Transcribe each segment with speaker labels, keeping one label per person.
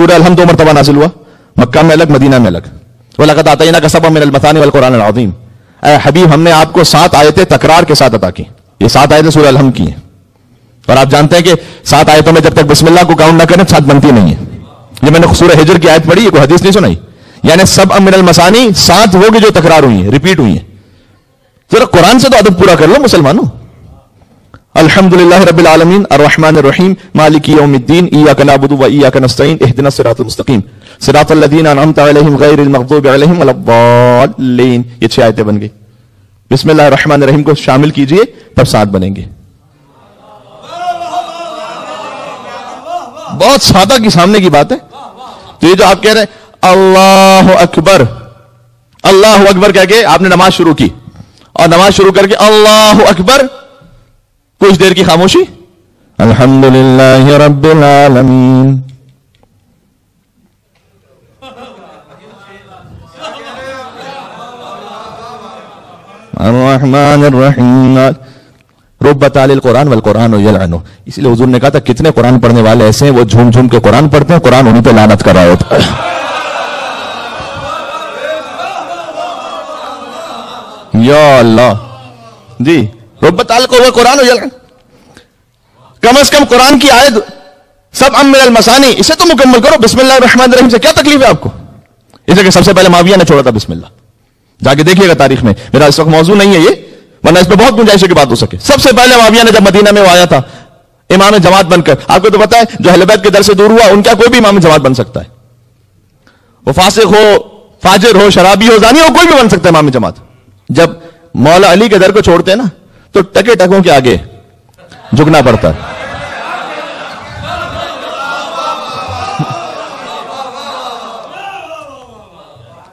Speaker 1: سورہ الحمد دو مرتبہ نازل ہوا مکہ میں الگ مدینہ میں الگ وہ لگت آتا کا سب من المثانی والقرآن العظیم اے حبیب ہم نے آپ کو سات آیتیں تکرار کے ساتھ عطا کی یہ سات آیتیں سورہ الحمد کی ہیں اور آپ جانتے ہیں کہ سات آیتوں میں جب تک بسم اللہ کو کاؤنٹ نہ کریں سات بنتی نہیں ہے یہ میں نے سورہ ہجر کی آیت پڑھی یہ کوئی حدیث نہیں سنائی یعنی سب امن المسانی سات ہوگی جو تکرار ہوئی ہیں ریپیٹ ہوئی ہیں ذرا قرآن سے تو ادب پورا کر لو مسلمانوں الحمد للہ رب العالمین الرحمن الرحیم مالک یوم الدین ایاک نعبد و ایاک نستعین اهدنا الصراط المستقیم صراط الذین انعمت علیہم غیر المغضوب علیہم ولا الضالین یہ چھ آیتیں بن گئی بسم اللہ الرحمن الرحیم کو شامل کیجیے تب سات بنیں گے بہت سادہ کی سامنے کی بات ہے تو یہ جو آپ کہہ رہے ہیں اللہ اکبر اللہ اکبر کہہ کے آپ نے نماز شروع کی اور نماز شروع کر کے اللہ اکبر کچھ دیر کی خاموشی؟ الحمد للہ رب العالمین۔ الرحمن الرحیم۔ رب تعالی القرآن والقرآن یلعنو۔ اسی لیے حضور نے کہا تھا کتنے قرآن پڑھنے والے ایسے ہیں وہ جھوم جھوم کے قرآن پڑھتے ہیں قرآن انہیں پہ لعنت کر رہا ہوتا ہے۔ یا اللہ۔ جی۔ رب تعالی کو قرآن یلعن کم از کم قرآن کی آیت سب ام من المسانی اسے تو مکمل کرو۔ بسم اللہ الرحمن الرحیم سے کیا تکلیف ہے آپ کو؟ اسے کہ سب سے پہلے معاویہ نے چھوڑا تھا بسم اللہ۔ جا کے دیکھیے گا تاریخ میں۔ میرا اس وقت موضوع نہیں ہے یہ، ورنہ اس پہ بہت گنجائش کی بات ہو سکے۔ سب سے پہلے معاویہ نے جب مدینہ میں وہ آیا تھا، امام جماعت بن کر، آپ کو تو پتا ہے، جو حلبیت کے در سے دور ہوا، ان کا کوئی بھی امام جماعت بن سکتا ہے؟ وہ فاسق ہو، فاجر ہو، شرابی ہو، زانی ہو، کوئی بھی بن سکتا ہے امام جماعت۔ جب مولا علی کے در کو چھوڑتے ہیں نا تو ٹکے ٹکوں کے آگے جھکنا پڑتا۔ ہے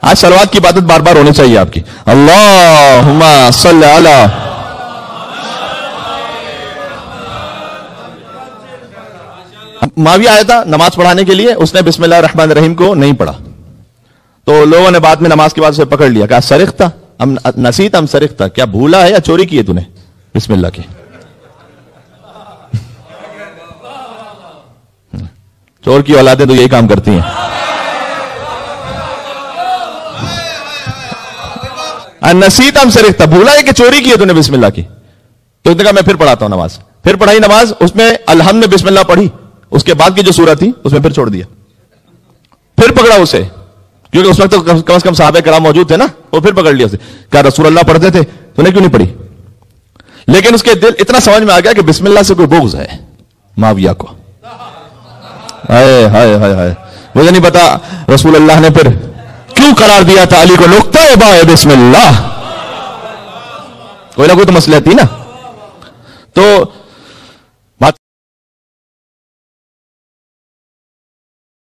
Speaker 1: آج سلوات کی عبادت بار بار ہونی چاہیے آپ کی۔ اللہ صلی اللہ معاویہ آیا تھا نماز پڑھانے کے لیے، اس نے بسم اللہ الرحمن الرحیم کو نہیں پڑھا۔ تو لوگوں نے بعد میں نماز کے بعد اسے پکڑ لیا کیا سرخ تھا، ہم نصیت ہم سرخ تھا، کیا بھولا ہے یا چوری کی ہے تو نے؟ بسم اللہ کی۔ چور کی اولادیں تو یہی کام کرتی ہیں۔ نصیت ہم سرخ تھا بھولا ہے کہ چوری کی ہے تو نے بسم اللہ کی۔ تو نے کہا میں پھر پڑھاتا ہوں نماز۔ پھر پڑھائی نماز، اس میں الحمد نے بسم اللہ پڑھی۔ اس کے بعد کی جو سورت تھی، اس میں پھر چھوڑ دیا۔ پھر پکڑا اسے۔ کیونکہ اس وقت کم از کم صحابہ کرام موجود تھے نا، وہ پھر پکڑ لیا اسے۔ کہا رسول اللہ پڑھتے تھے، تو نے کیوں نہیں پڑھی؟ لیکن اس کے دل اتنا سمجھ میں آ گیا کہ بسم اللہ سے کوئی بغض ہے۔ معاویہ کو۔ ہائے ہائے ہائے ہائے۔ مجھے نہیں پتا رسول اللہ نے پھر کیوں قرار دیا تھا علی کو نقطہ با بسم اللہ۔ کوئی نہ کوئی تو مسئلہ تھی نا۔ تو